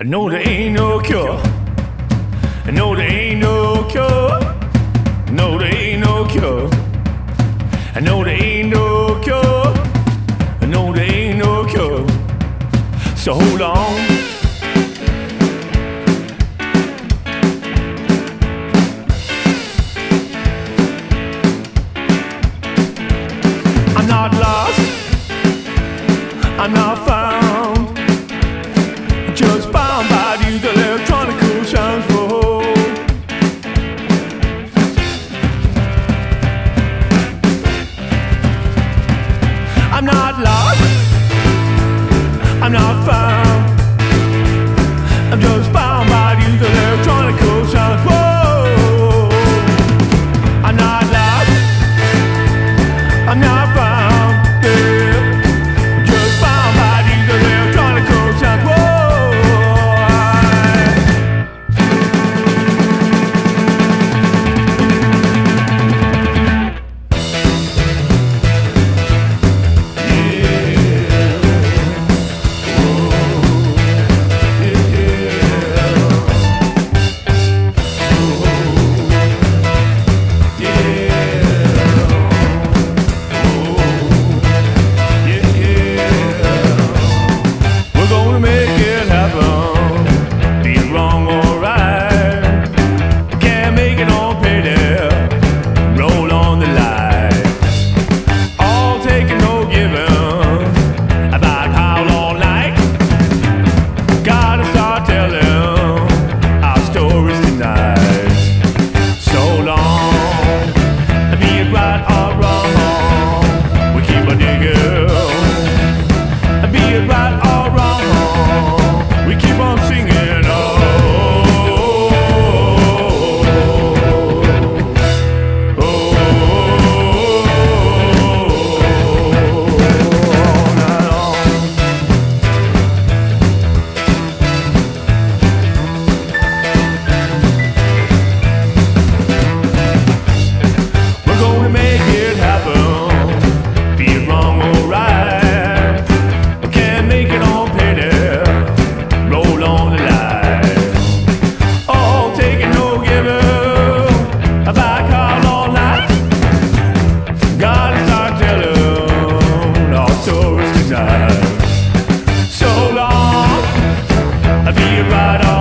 I know there ain't no cure. I know there ain't no cure. No, there ain't no cure. I know there ain't no cure. I know there ain't no cure. So hold on. I'm not lost. I'm not. I'm not lost. I'm not found. I'll be right on.